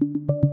you